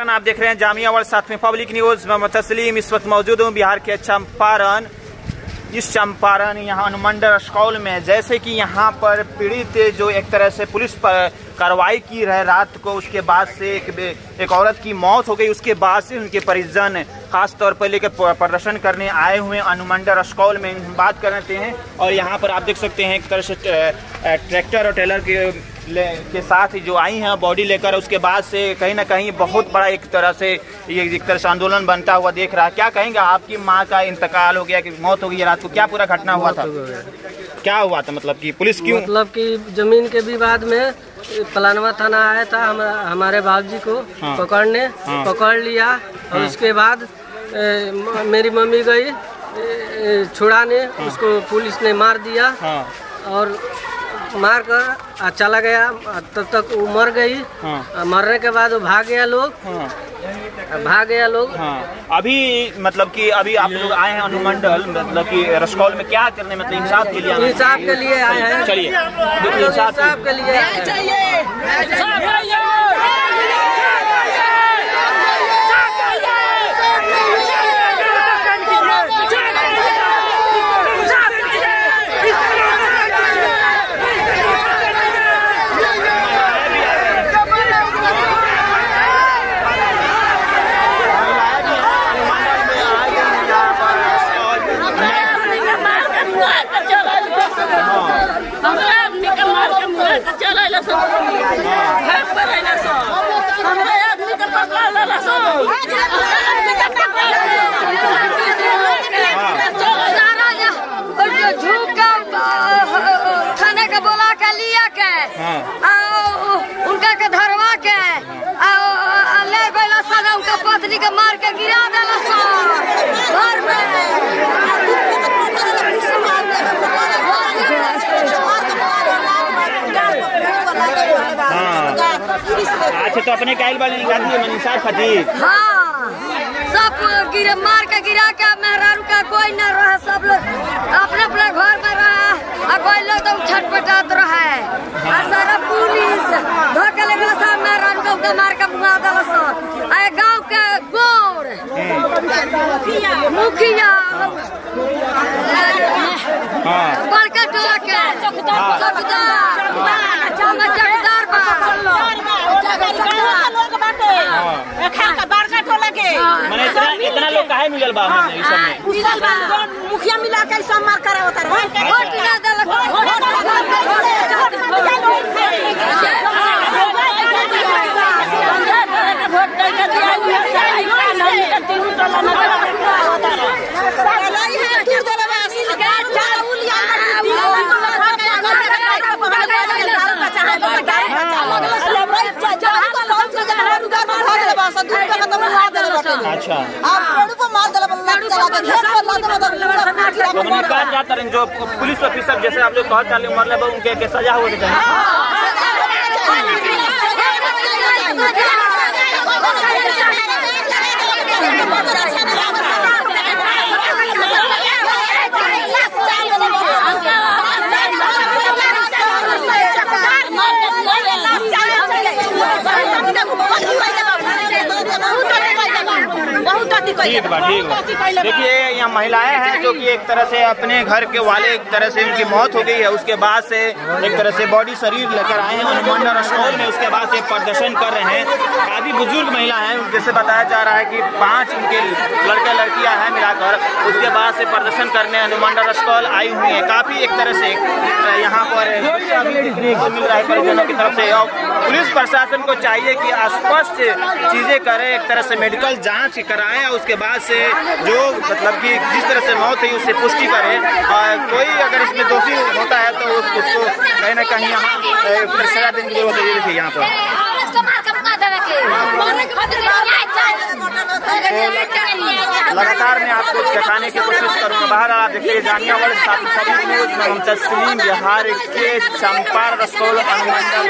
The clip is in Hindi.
प्रोग्राम आप देख रहे हैं जामिया वर्ल्ड साथ में पब्लिक न्यूज़। मैं तस्लीम इस वक्त मौजूद हूँ बिहार के चंपारण। इस चंपारण यहाँ अनुमंडल स्कॉल में, जैसे कि यहाँ पर पीड़ित जो एक तरह से पुलिस पर कार्रवाई की रहे रात को, उसके बाद से एक एक औरत की मौत हो गई। उसके बाद से उनके परिजन खास तौर पर लेकर प्रदर्शन करने आए हुए अनुमंडल स्कॉल में बात करते हैं। और यहाँ पर आप देख सकते हैं एक तरह से ट्रैक्टर और टेलर के के साथ जो आई हैं बॉडी लेकर उसके बाद से कहीं ना कहीं बहुत बड़ा एक तरह से ये एक तरह से आंदोलन बनता हुआ देख रहा है। क्या कहेंगे आपकी माँ का इंतकाल हो गया कि मौत हो गई रात को क्या पूरा घटना हुआ था? क्या हुआ था मतलब कि पुलिस क्यों? मतलब कि ज़मीन के विवाद में पलानवा थाना आया था हम, हमारे बाबूजी को हाँ, पकड़ने हाँ, पकड़ लिया और हाँ, उसके बाद ए, मेरी मम्मी गई छुड़ाने हाँ, उसको पुलिस ने मार दिया हाँ, और मार कर चला गया। तब तक वो मर गई। हाँ। मरने के बाद वो भाग गया लोग। हाँ। भाग गया लोग। हाँ। अभी मतलब कि अभी आप लोग आए हैं अनुमंडल मतलब कि रसकौल में क्या करने मतलब इंसाफ के लिए इंसाफ के लिए आए हैं। चलिए। इंसाफ के लिए थाने का बोला के लिया के उनका के धरवा के ले गए सदा उनका पत्नी के मार के गिरा दिला घर में अच्छा तो अपने कायल वाले निकाल दिए मनीषा खातिर हाँ सब गिरे मार के गिरा के मेहरारू का कोई न रहा सब लोग अपने अपने घर में रहा और कोई लोग तो छटपटात रहा। है। और सारा पुलिस धोके ले गया सब मेहरारू का उनका मार के मुआ दिला सब। आए गाँव के गोड़ मुखिया। बड़का टोला के चौकीदार। मैंने इतना इतना लोग काहे मिलल बा हमने इस सब में? मिलल बा। मुखिया मिला के सब मार करे रहे। वोट ना देलक। वोट अच्छा। तो मैंने कहा जाता रहे जो पुलिस ऑफिसर जैसे आप लोग कहा चाले मरले बा उनके के सजा हो चाहिए ठीक बा ठीक बा देखिए यहाँ महिलाएँ हैं जो कि एक तरह से अपने घर के वाले एक तरह से उनकी मौत हो गई है। उसके बाद से एक तरह से बॉडी शरीर लेकर आए हैं। अनुमंडल स्टोर में उसके बाद से प्रदर्शन कर रहे हैं। काफ़ी बुज़ुर्ग महिला हैं जैसे बताया जा रहा है कि पाँच उनके लड़के लड़कियाँ हैं मिलाकर। उसके बाद से प्रदर्शन करने अनुमंडल स्टॉल आई हुई है। काफ़ी एक तरह से यहाँ पर मिल रहा है परिजनों की तरफ़ से। और पुलिस प्रशासन को चाहिए कि स्पष्ट चीज़ें करे एक तरह से मेडिकल जाँच कराएँ और उसके बाद से जो मतलब कि जिस तरह से मौत हुई उससे पुष्टि करे। और कोई अगर इसमें दोषी होता है तो उस, उसको कहीं ना कहीं यहाँ सजा देने की ज़रूरत है देखिए यहाँ पर। लगातार मैं आपको दिखाने की कोशिश करूँगा। बाहर आप देखिए जानिया में हम तस्लीम बिहार के चंपार रसोल अनुमंडल